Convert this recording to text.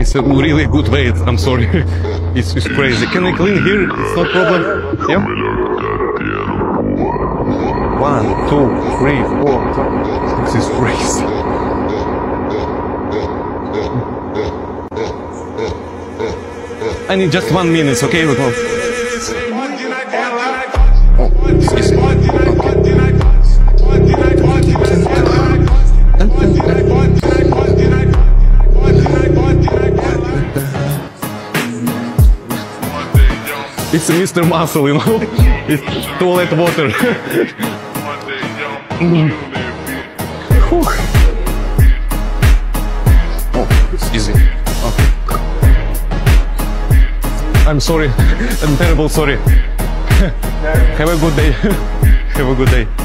It's a really good weight. I'm sorry. It's, it's crazy. Can I clean here? It's no problem. Yeah. One, two, three, four. This is crazy. I need just one minute, okay? Look, It's Mr. Muscle, you know? It's toilet water. Oh, it's easy. Okay. I'm sorry. I'm terrible sorry. Have a good day. Have a good day.